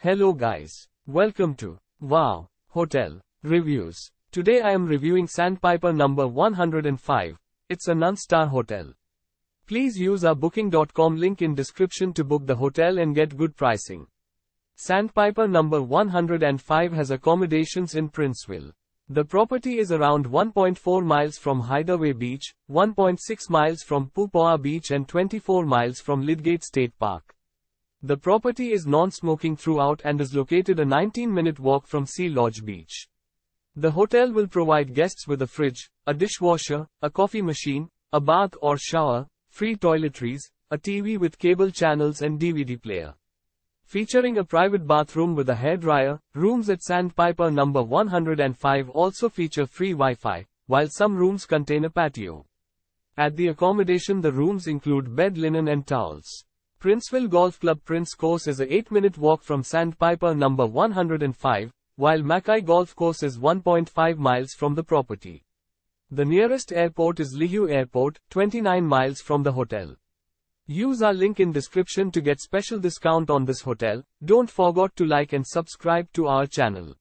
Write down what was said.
Hello guys. Welcome to Wow Hotel Reviews. Today I am reviewing Sandpiper number 105. It's a non-star hotel. Please use our booking.com link in description to book the hotel and get good pricing. Sandpiper number 105 has accommodations in Princeville. The property is around 1.4 miles from Hideaway Beach, 1.6 miles from Puu Poa Beach and 24 miles from Lydgate State Park. The property is non-smoking throughout and is located a 19-minute walk from Sea Lodge Beach. The hotel will provide guests with a fridge, a dishwasher, a coffee machine, a bath or shower, free toiletries, a TV with cable channels and DVD player. Featuring a private bathroom with a hairdryer, rooms at Sandpiper number 105 also feature free Wi-Fi, while some rooms contain a patio. At the accommodation the rooms include bed linen and towels. Princeville Golf Club Prince Course is a 8-minute walk from Sandpiper number 105, while Makai Golf Course is 1.5 miles from the property. The nearest airport is Lihue Airport, 29 miles from the hotel. Use our link in description to get special discount on this hotel. Don't forget to like and subscribe to our channel.